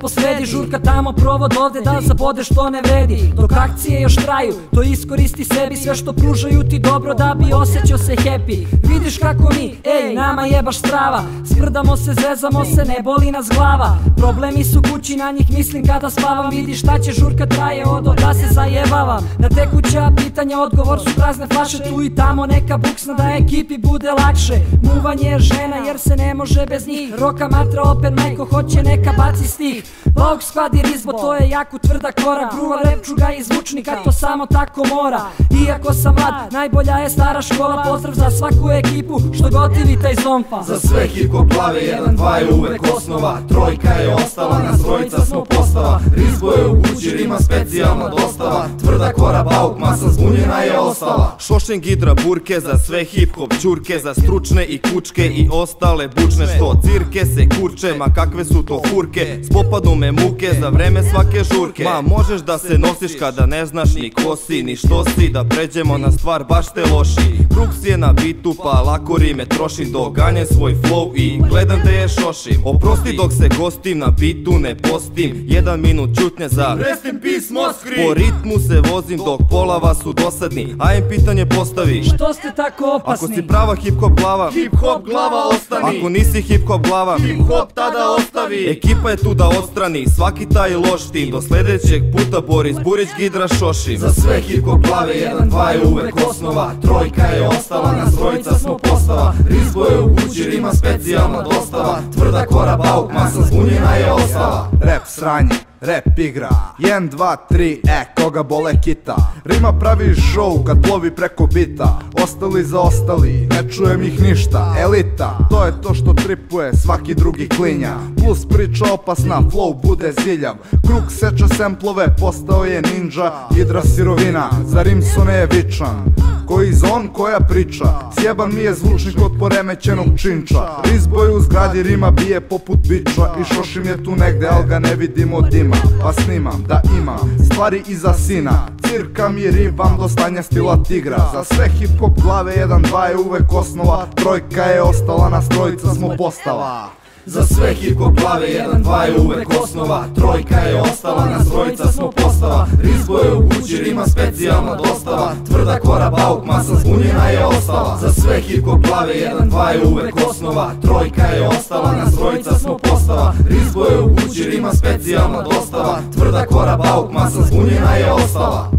posredi Žurka tamo, provod ovde, da zabodeš što ne vredi. Dok akcije još traju, to iskoristi sebi Sve što pružaju ti dobro da bi osjećao se happy. Vidiš kako mi, ej, nama je baš strava. Sprdamo se, zezamo se, ne boli nas glava. Problemi su kući, na njih mislim kada spavam. Vidiš šta će žurka traje, odo da se zajebavam. Na tekuća pitanja odgovor su prazne flaše. Tu i tamo neka buksna da ekipi bude lakše. Muvanje je žena jer se ne može bez njih. Roka matra open majko hoće neka baci stih Bog skladi rizbo to je jako tvrda kora Gruva repčuga i zvučnika to samo tako mora. Iako sam mlad najbolja je stara škola. Pozdrav za svaku ekipu što gotivi taj zomfa Za sve hip hop glave, jedan, dva je uvek osnova. Trojka je ostala, nas trojica smo postava. Rizbo je u kući, rima specijalna dostava Tvrda kora, bauk, masa zbunjena je ostala. Šošen gidra burke za sve hip hop čurke Za stručne i kučke i ostale bučne. Što cirke se kurče, ma kakve su to furke Spopadu me muke za vreme svake žurke. Ma možeš da se nosiš kada ne znaš ni ko si Ni što si, da pređemo na stvar baš te loši. Kruks je na bitu pa lako rime trošim Doganjem svoj flow i gledam da je šošim. Oprosti dok se gostim na bitu ne postim. Jedan minut čutnje za Rest in peace Moskri Po ritmu se vozim dok pola vas su dosadni. A im pitanje postavi. Što ste tako Ako opasni? si prava hip hop glava Hip hop glava ostani. Ako nisi hip hop glava Hip hop tada ostavi. Ekipa je tu da odstrani. Svaki taj loš tim. Do sljedećeg puta Boris Burić Gidra Šošim Za sve hip hop glave, jedan, dva je uvek osnova. Trojka je ostala, nas trojica smo postava. Rizbo je u kući, rima specijalna dostava. Tvrda kora, bauk, masa zbunjena je ostala Rap sranje, rap igra. 1, 2, 3, e, koga bole kita. Rima pravi show kad plovi preko bita. Ostali za ostali, ne čujem ih ništa. Elita, to je to što tripuje svaki drugi klinja. Plus priča opasna, flow bude ziljav. Kruk seče semplove, postao je ninja. Hidra sirovina, za Rimsone je vičan. Koji zon, koja priča. Sjeban mi je zvučnik od poremećenog činča. Rizboj u zgradi Rima bije poput biča I šošim je tu negde, al ga ne vidimo dima Pa snimam da imam stvari iza sina. Cirkam i rivam do stanja stila tigra. Za sve hip hop glave, jedan, dva je uvek osnova. Trojka je ostala, nas trojica smo postava. Za sve hip hop glave, jedan, dva je uvek osnova. Trojka je ostala, nas trojica smo postava. Rizbo rima specijalna dostava. Tvrda kora, bauk, masa zbunjena je ostala. Za sve hip hop glave, jedan, dva je uvek osnova. Trojka je ostala, nas trojica smo postava. Rizbo je u kući, rima specijalna dostava. Tvrda kora, bauk, masa zbunjena je ostala